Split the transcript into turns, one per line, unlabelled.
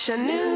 wish I knew.